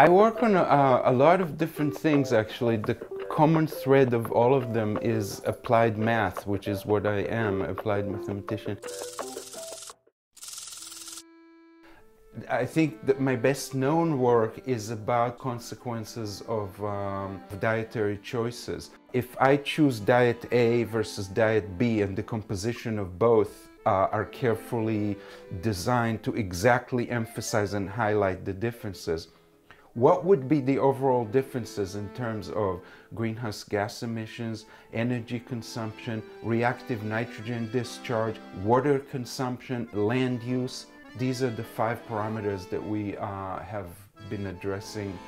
I work on a, a, lot of different things actually. The common thread of all of them is applied math, which is what I am, applied mathematician. I think that my best known work is about consequences of um, dietary choices. If I choose diet A versus diet B and the composition of both uh, are carefully designed to exactly emphasize and highlight the differences, what would be the overall differences in terms of greenhouse gas emissions, energy consumption, reactive nitrogen discharge, water consumption, land use, these are the five parameters that we uh, have been addressing.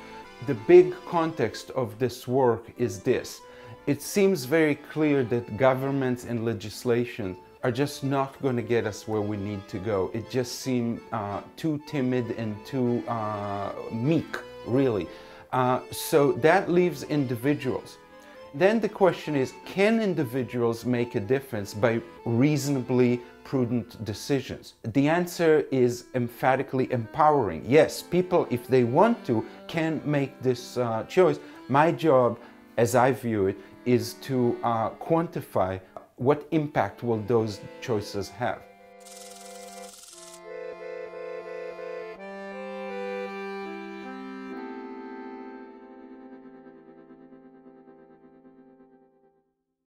The big context of this work is this. It seems very clear that governments and legislation are just not going to get us where we need to go. It just seems uh, too timid and too uh, meek, really. Uh, so that leaves individuals. Then the question is, can individuals make a difference by reasonably prudent decisions? The answer is emphatically empowering. Yes, people, if they want to, can make this uh, choice. My job, as I view it, is to uh, quantify what impact will those choices have.